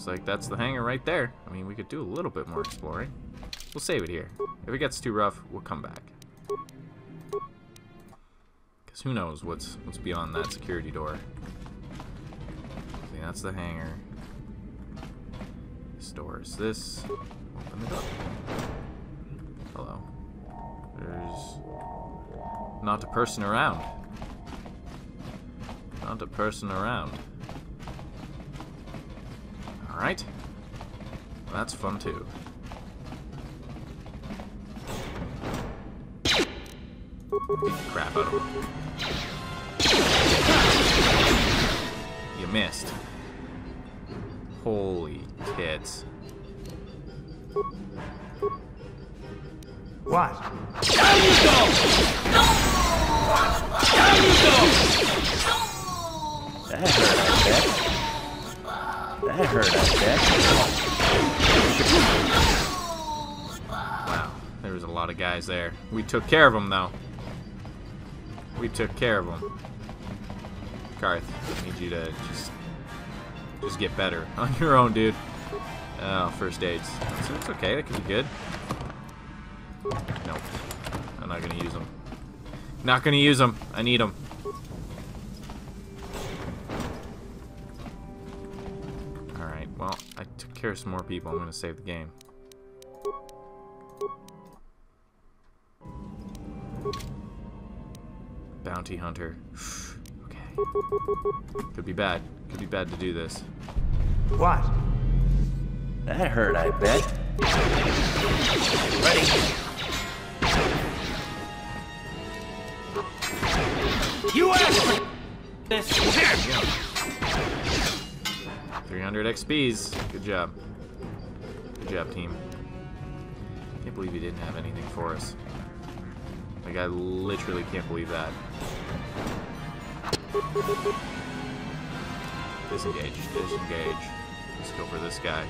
Looks like that's the hangar right there. I mean, we could do a little bit more exploring. We'll save it here. If it gets too rough, we'll come back. Because who knows what's what's beyond that security door. See, that's the hangar. This door is this. Open it up. Hello. There's not a person around. Not a person around. Alright. That's fun too. Crap out of him. You missed. Holy tits. What? That hurt. Wow. There was a lot of guys there. We took care of them, though. We took care of them. Carth, I need you to just just get better on your own, dude. Oh, first aids. It's, it's okay. That could be good. Nope. I'm not gonna use them. Not gonna use them. I need them. Care of some more people. I'm gonna save the game. Bounty hunter. okay. Could be bad. Could be bad to do this. What? That hurt, I bet. Ready? You asked for this. 300 XPs. Good job. Good job, team. Can't believe you didn't have anything for us. Like, I literally can't believe that. Disengage. Disengage. Let's go for this guy.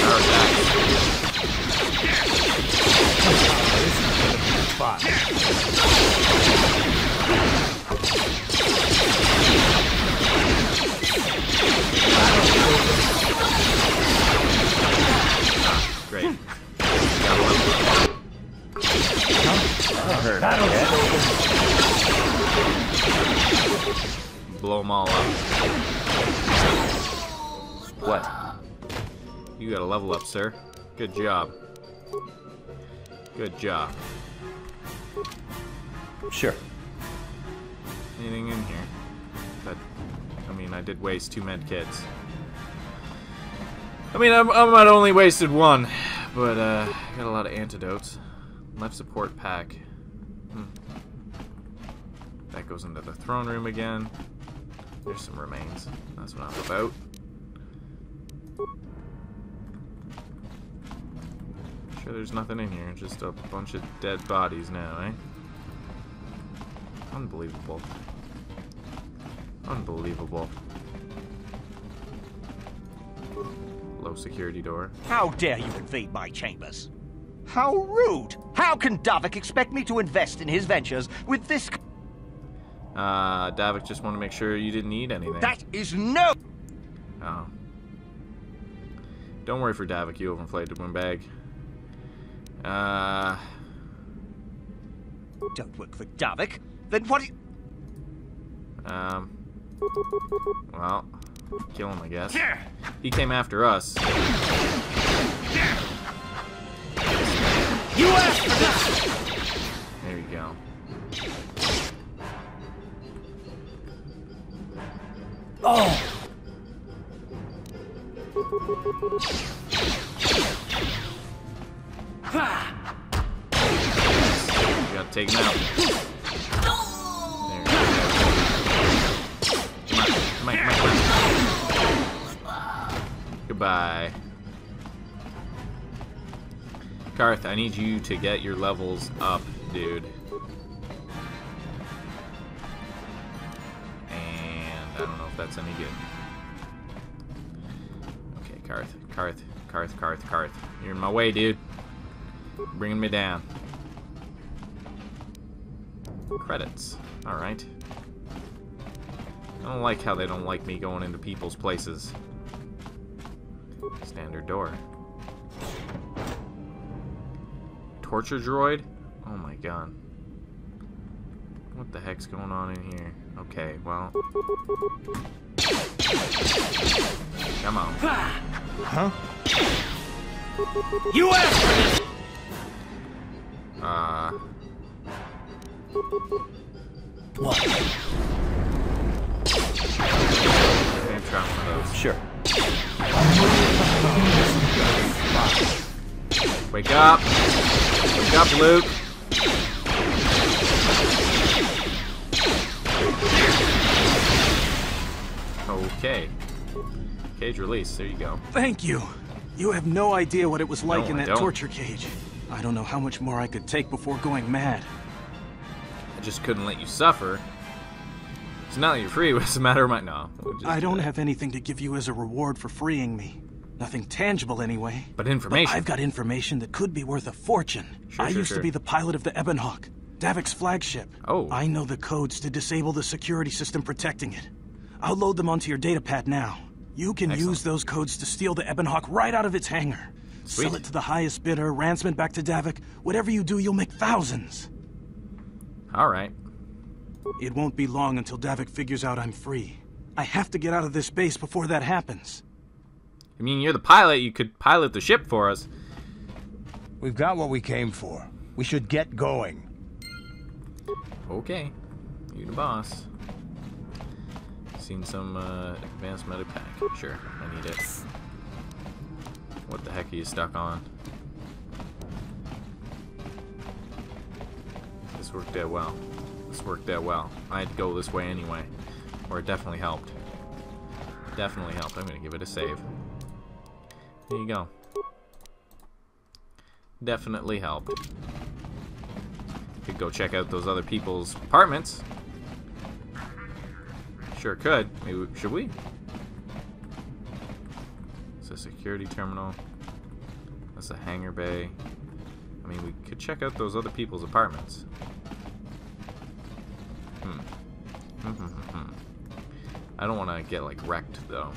Power attack. Spot. Great. Blow them all up. What? You got a level up, sir. Good job. Good job. Sure. Anything in here? That, I mean, I did waste two med kits. I mean, I'm, might only wasted one, but uh, I got a lot of antidotes. Left support pack. Hmm. That goes into the throne room again. There's some remains. That's what I'm about. Sure, there's nothing in here. Just a bunch of dead bodies now, eh? Unbelievable. Unbelievable. Low security door. How dare you invade my chambers? How rude! How can Davik expect me to invest in his ventures with this... Uh, Davik just want to make sure you didn't need anything. That is no... Oh. Don't worry for Davik, you overinflated windbag. Uh, Don't work for Davik. Then what... um, well, kill him, I guess. He came after us. You asked for this! There you go. Oh! You gotta take him out. Goodbye. Carth, I need you to get your levels up, dude. That's any good. Okay, Carth, Carth, Carth, Carth, Carth. You're in my way, dude. Bringing me down. Credits. Alright. I don't like how they don't like me going into people's places. Standard door. Torture droid? Oh my god. What the heck's going on in here? Okay, well. Come on. Huh? You asked for this! Uh. What? Maybe try one of those. Sure. Wake up! Wake up, Luke! Okay. Cage release, there you go. Thank you. You have no idea what it was like No, in that torture cage. I don't know how much more I could take before going mad. I just couldn't let you suffer. So now that you're free, what's the matter with my... No. we'll I do don't have anything to give you as a reward for freeing me. Nothing tangible, anyway. But information. I've got information that could be worth a fortune. Sure, I sure, used sure. to be the pilot of the Ebon Hawk, Davik's flagship. Oh. I know the codes to disable the security system protecting it. I'll load them onto your datapad now. You can Excellent. use those codes to steal the Ebon Hawk right out of its hangar. Sweet. Sell it to the highest bidder, ransom it back to Davik. Whatever you do, you'll make thousands. Alright. It won't be long until Davik figures out I'm free. I have to get out of this base before that happens. I mean, you're the pilot. You could pilot the ship for us. We've got what we came for. We should get going. Okay. You're the boss. Seen some uh, advanced medpac. Sure, I need it. What the heck are you stuck on? This worked out well. This worked out well. I had to go this way anyway. Or it definitely helped. Definitely helped. I'm gonna give it a save. There you go. Definitely helped. Could go check out those other people's apartments. Sure could. Maybe we- should we? It's a security terminal. That's a hangar bay. I mean, we could check out those other people's apartments. Hmm. Hmm, hmm, hmm, hmm. I don't want to get like wrecked though.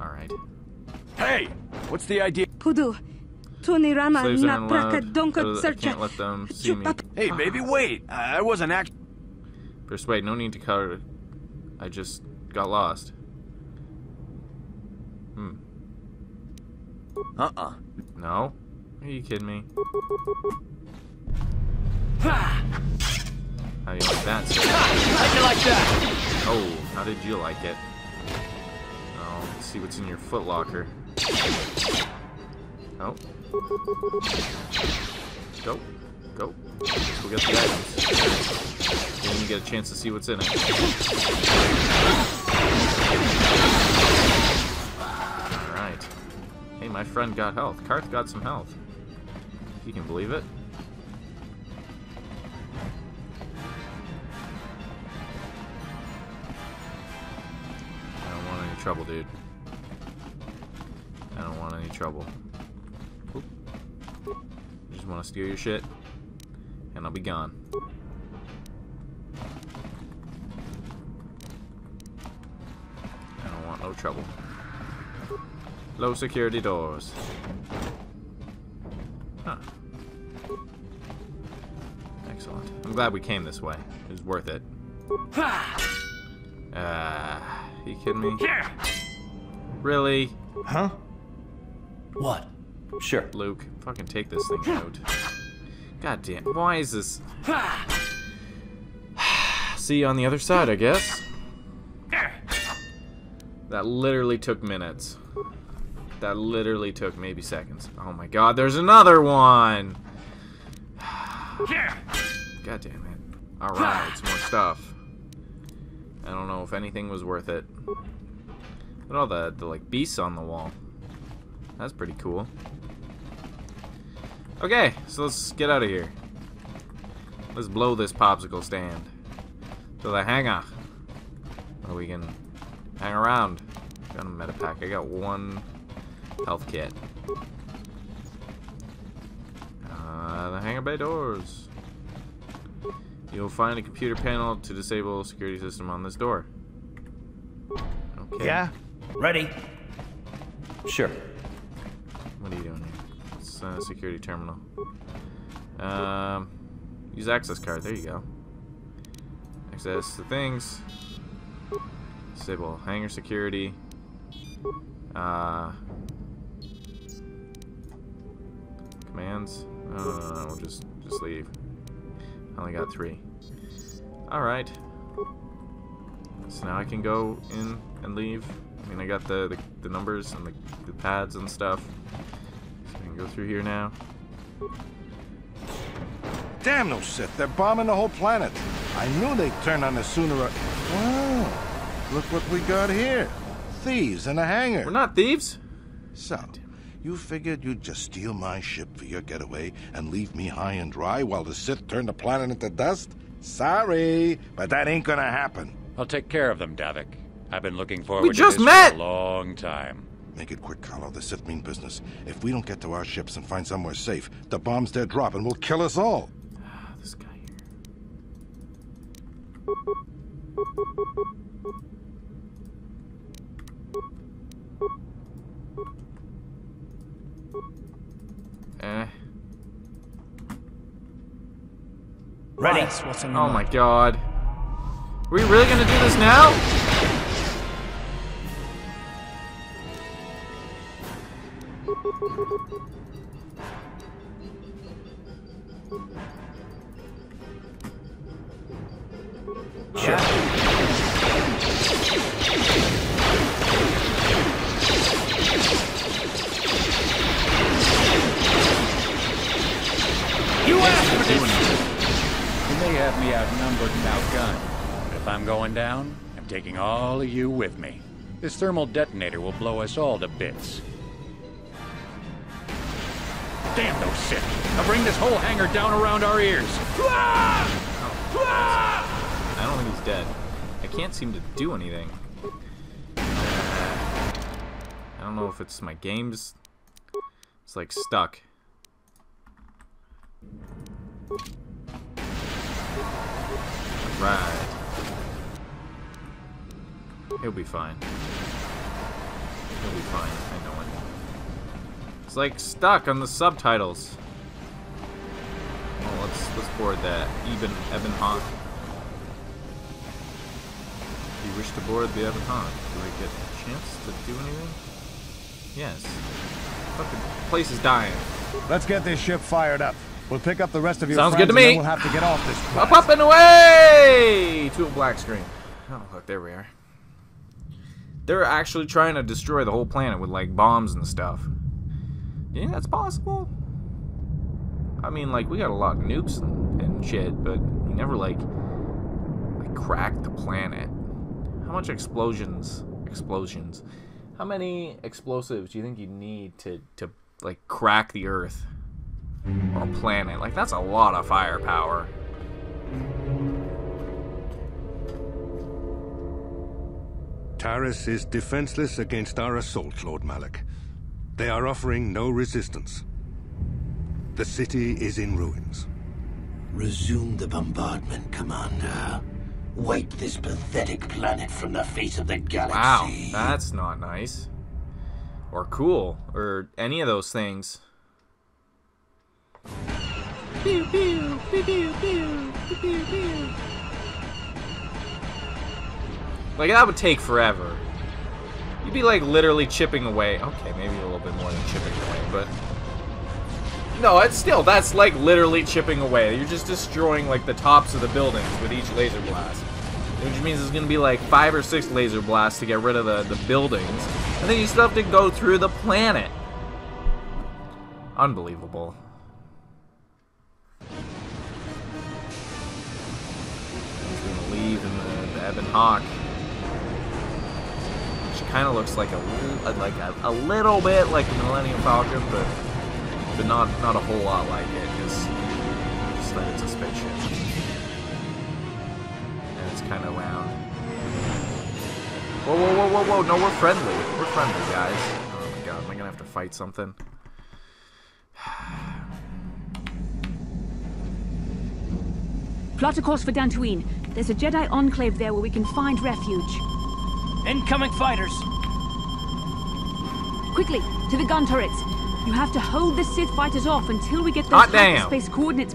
All right. Hey! What's the idea? Pudu. Tuni Rama Slaves na aren't praka donkot can't let them see me. Hey, baby, wait! I wasn't actually. Persuade, no need to cover. I just got lost. Hmm. Uh-uh. No? Are you kidding me? How do you like that? sir? How'd you like that? Oh, how did you like it? Oh, let's see what's in your footlocker. Oh. Go. Go. Go get the items. Then you get a chance to see what's in it. Alright. Hey, my friend got health. Carth got some health. You can believe it. I don't want any trouble, dude. I don't want any trouble. Oop. I just want to steal your shit, and I'll be gone. I don't want no trouble. Low security doors. Huh. Excellent. I'm glad we came this way. It was worth it. Ah, you kidding me? Here! Really? Huh? What? Sure. Luke, fucking take this thing out. God damn, why is this? See you on the other side, I guess. That literally took minutes. That literally took maybe seconds. Oh my god, there's another one! God damn it. Alright, some more stuff. I don't know if anything was worth it. Look at all the, the like beasts on the wall. That's pretty cool. Okay, so let's get out of here. Let's blow this popsicle stand to the hangar. Where we can hang around. Got a medpac. I got one health kit. Uh, the hangar bay doors. You'll find a computer panel to disable security system on this door. Okay. Yeah? Ready? Sure. What are you doing A security terminal. Um, use access card. There you go. Access the things. Disable hangar security. Uh, commands. No, no, no, no, we'll just just leave. I only got three. All right. So now I can go in and leave. I mean, I got the the, the numbers and the, the pads and stuff. So I can go through here now. Damn those Sith. They're bombing the whole planet. I knew they'd turn on us sooner or... Wow. Look what we got here. Thieves in a hangar. We're not thieves. So, you figured you'd just steal my ship for your getaway and leave me high and dry while the Sith turn the planet into dust? Sorry, but that ain't gonna happen. I'll take care of them, Davik. I've been looking forward We to just this met! for a long time. Make it quick, Calo. The Sith mean business. If we don't get to our ships and find somewhere safe, the bombs they're dropping will kill us all. Ah, this guy here. Eh. Ready? Oh my god. Are we really gonna do this now? Down, I'm taking all of you with me. This thermal detonator will blow us all to bits. Damn those Sith! I'll bring this whole hangar down around our ears! I don't think he's dead. I can't seem to do anything. I don't know if it's my game's. It's like stuck. Right. He'll be fine. He'll be fine. I know. It's like stuck on the subtitles. Well, let's let's board that. Ebon Ebon Hawk. Do you wish to board the Ebon Hawk? Do I get a chance to do anything? Yes. Fucking place is dying. Let's get this ship fired up. We'll pick up the rest of your Sounds friends good to me. we'll have to get off this Up, planet. up, and away! To a black screen. Oh, look, there we are. They're actually trying to destroy the whole planet with, like, bombs and stuff. Think that's possible? I mean, like, we got a lot of nukes and, and shit, but we never, like, like, cracked the planet. How much explosions, explosions, how many explosives do you think you need to, to, like, crack the Earth? Or planet? Like, that's a lot of firepower. Taris is defenseless against our assault, Lord Malak. They are offering no resistance. The city is in ruins. Resume the bombardment, Commander. Wipe this pathetic planet from the face of the galaxy. Wow, galaxy. that's not nice. Or cool, or any of those things. Pew, pew, pew, pew, pew, pew, pew, pew. Like, that would take forever. Be, like, literally chipping away. Okay, maybe a little bit more than chipping away, but... No, it's still, that's, like, literally chipping away. You're just destroying, like, the tops of the buildings with each laser blast. Which means it's gonna be, like, five or six laser blasts to get rid of the, the buildings. And then you still have to go through the planet. Unbelievable. He's gonna leave in the, the Ebon Hawk. Kind of looks like a like a, a little bit like the Millennium Falcon, but but not not a whole lot like it, because just that it's a spaceship and it's kind of round. Whoa, whoa, whoa, whoa, whoa! No, we're friendly. We're friendly, guys. Oh my god, am I gonna have to fight something? Plot a course for Dantooine. There's a Jedi enclave there where we can find refuge. Incoming fighters! Quickly, to the gun turrets. You have to hold the Sith fighters off until we get those damn. hyperspace coordinates